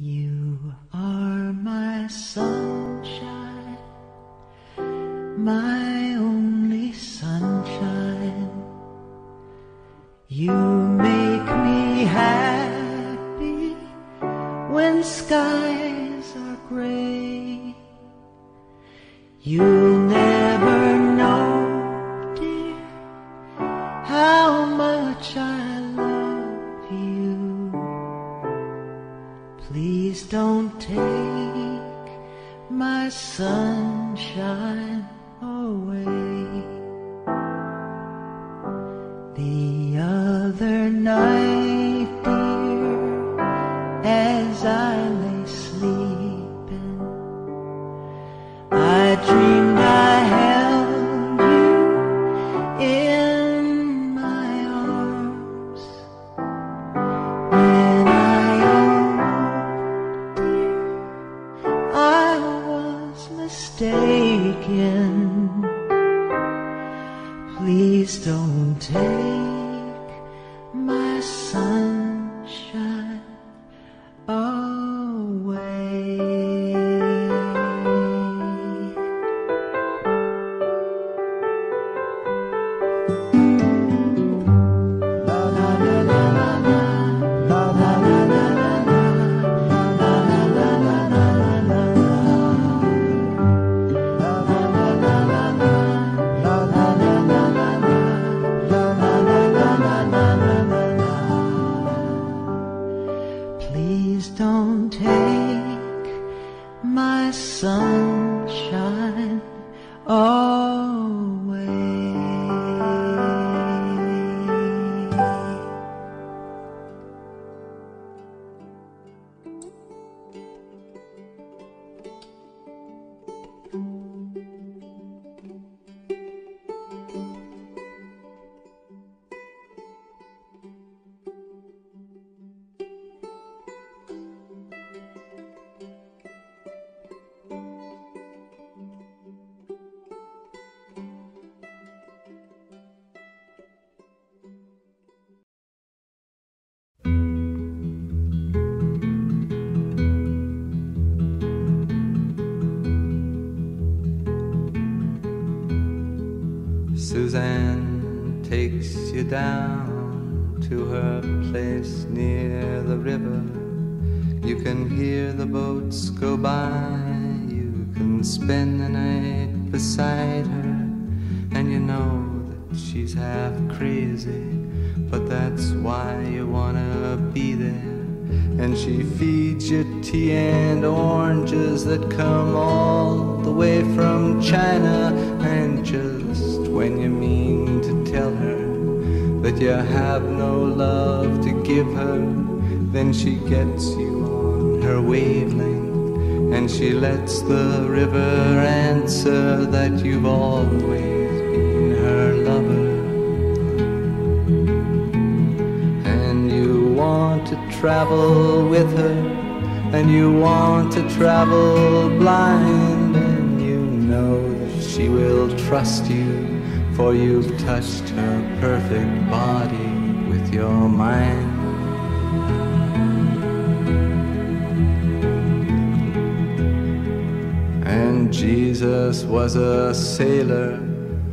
You are my sunshine, Please don't take my sunshine away. Mistaken. Please don't You down to her place near the river. You can hear the boats go by. You can spend the night beside her. And you know that she's half crazy. But that's why you wanna be there. And she feeds you tea and oranges that come all that you have no love to give her, then she gets you on her wavelength. And she lets the river answer that you've always been her lover. And you want to travel with her, and you want to travel blind, and you know that she will trust you, for you've touched her perfect body with your mind. And Jesus was a sailor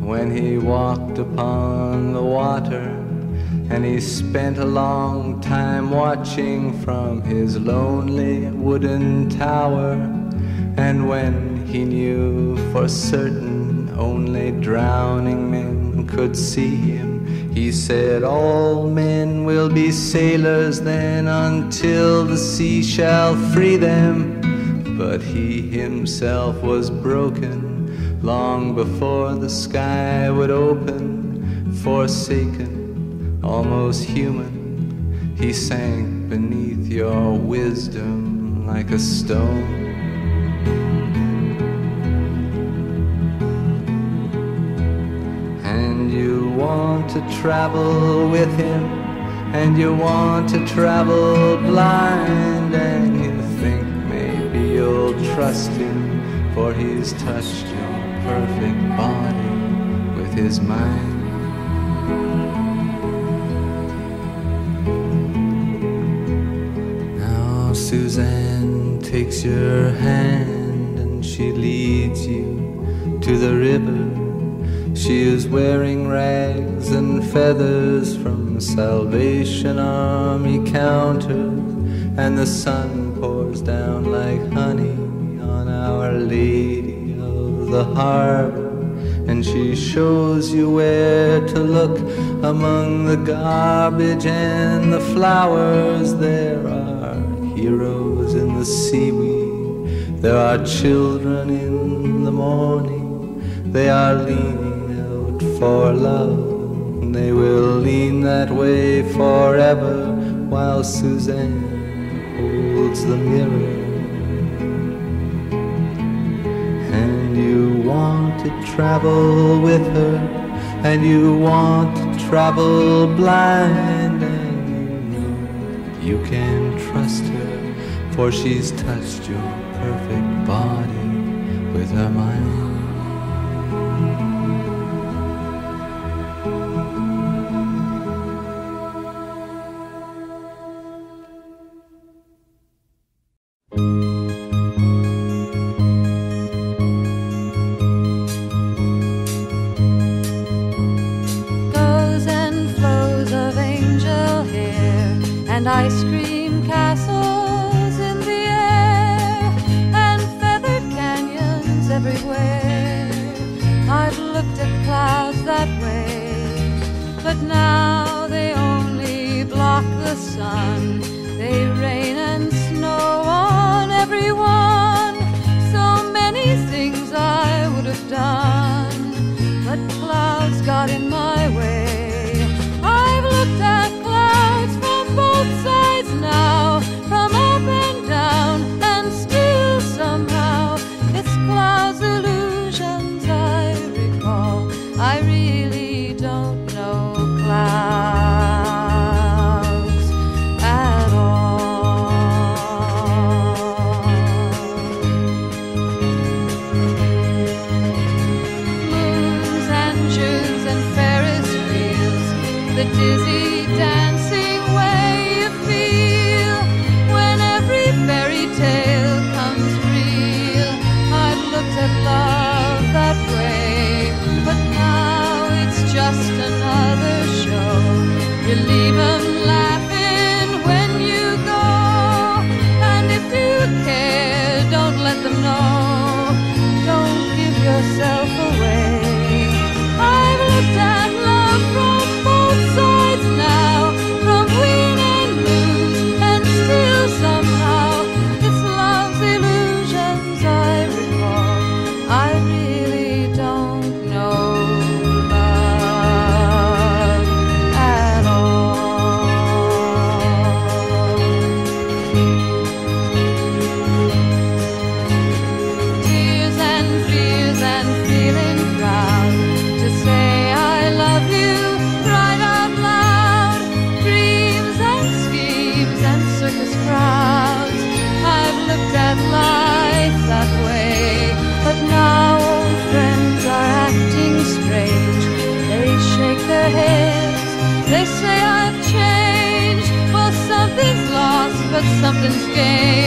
when he walked upon the water. And he spent a long time watching from his lonely wooden tower. And when he knew for certain only drowning men could see him, he said, All men will be sailors then until the sea shall free them. But he himself was broken long before the sky would open, forsaken, almost human. He sank beneath your wisdom like a stone. want to travel with him, and you want to travel blind, and you think maybe you'll trust him, for he's touched your perfect body with his mind. Now Suzanne takes your hand and she leads you to the river she is wearing rags and feathers from Salvation Army counters, and the sun pours down like honey on Our Lady of the Harbor. And she shows you where to look among the garbage and the flowers. There are heroes in the seaweed, there are children in the morning, they are leaning for love. They will lean that way forever while Suzanne holds the mirror. And you want to travel with her, and you want to travel blind, and you know you can trust her, for she's touched your perfect body with her mind. say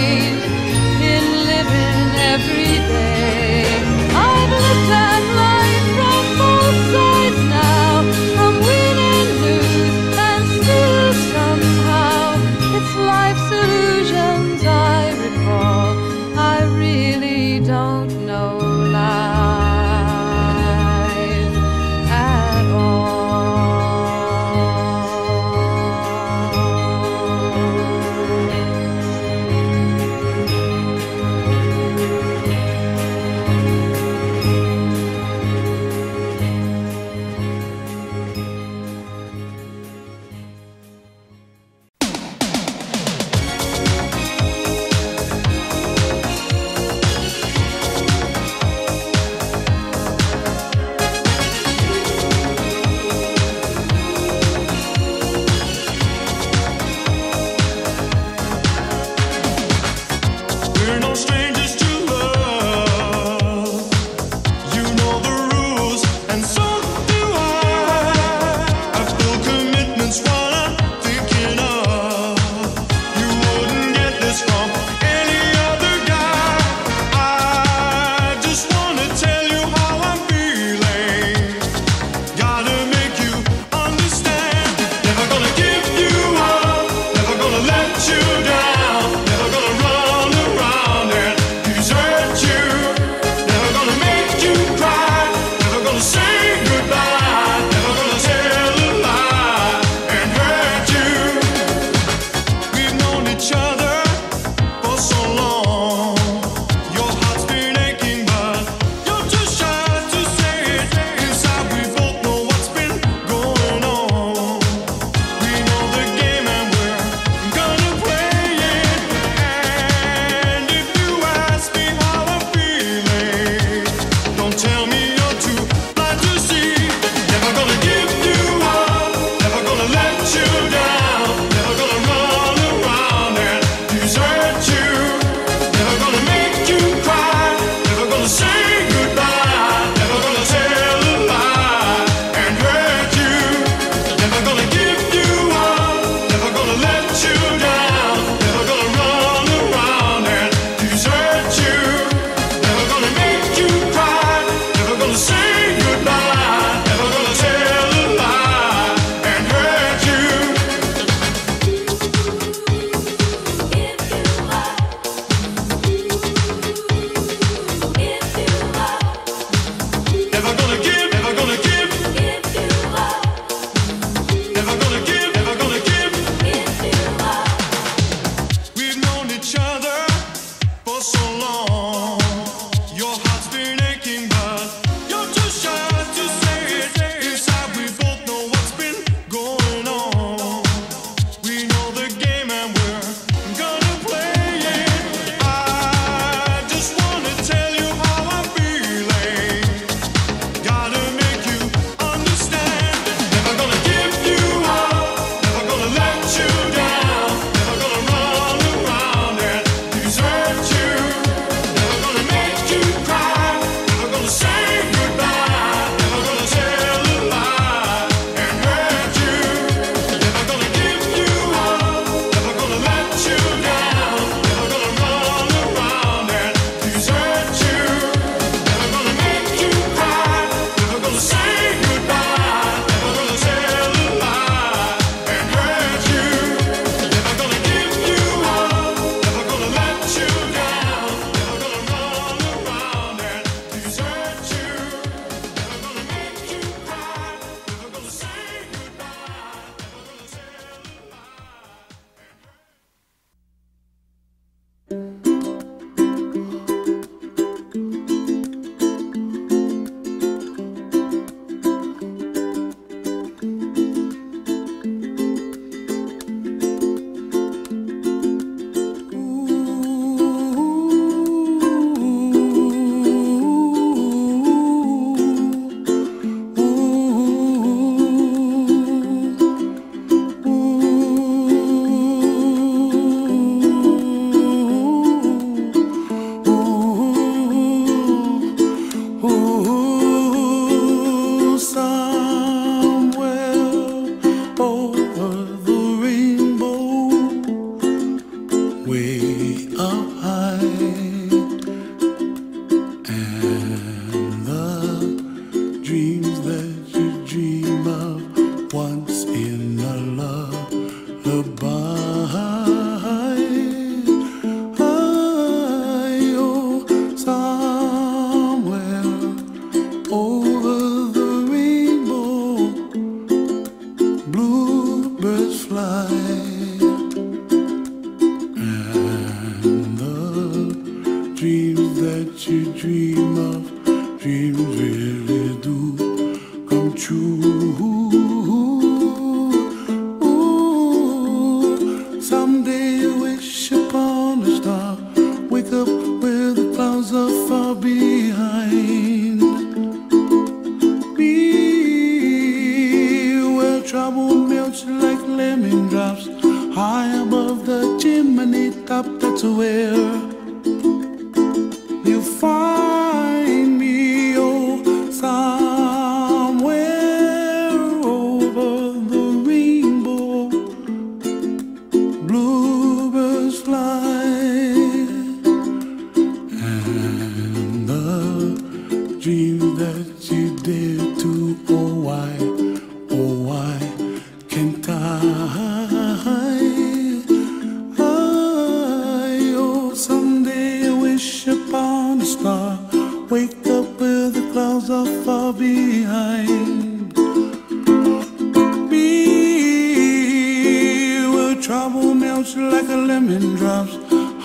lullaby.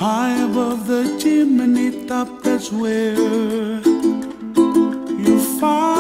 High above the chimney top, that's where you find.